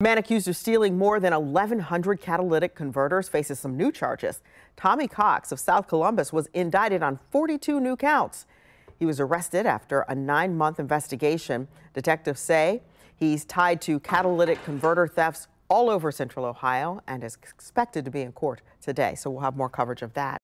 Man accused of stealing more than 1,100 catalytic converters faces some new charges. Tommy Cox of South Columbus was indicted on 42 new counts. He was arrested after a nine month investigation. Detectives say he's tied to catalytic converter thefts all over central Ohio and is expected to be in court today. So we'll have more coverage of that.